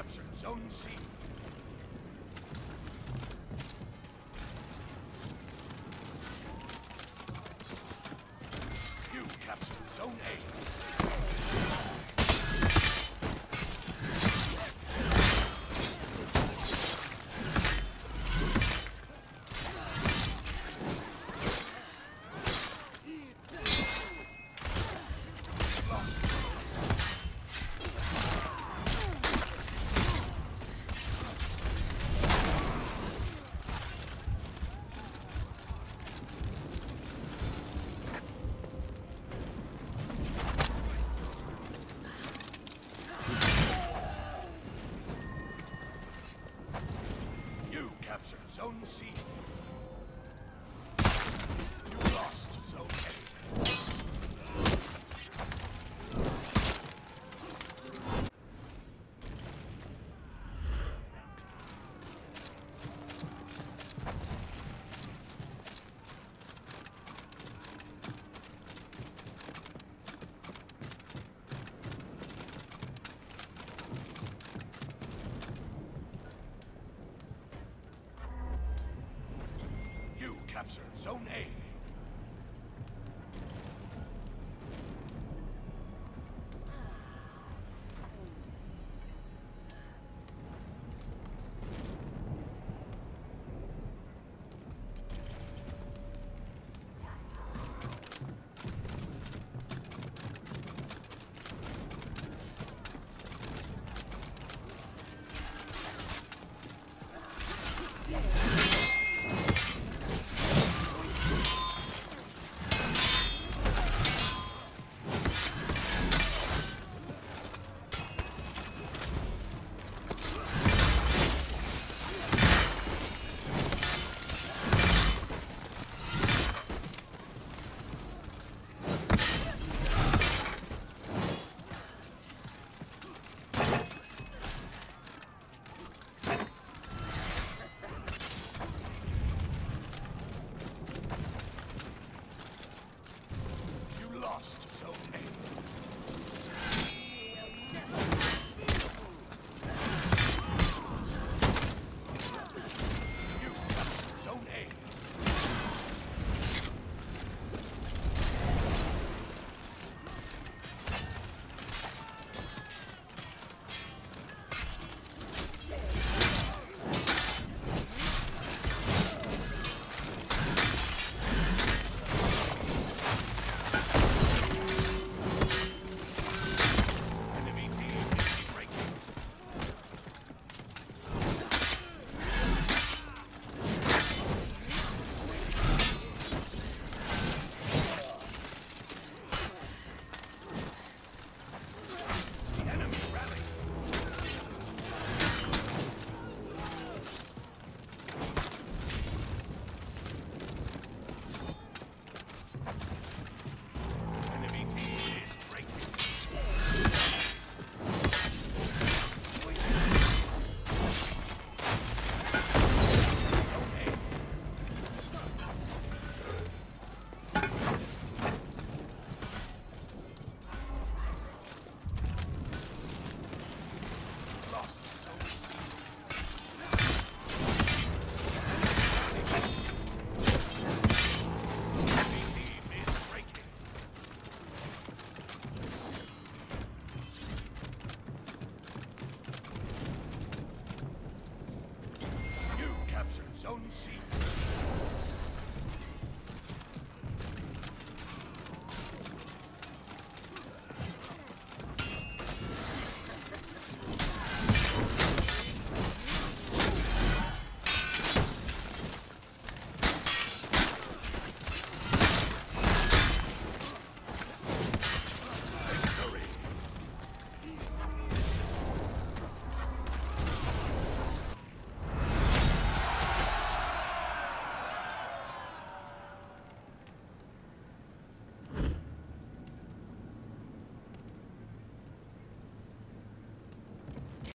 captured Zone C. capture Zone C. captured Zone A. see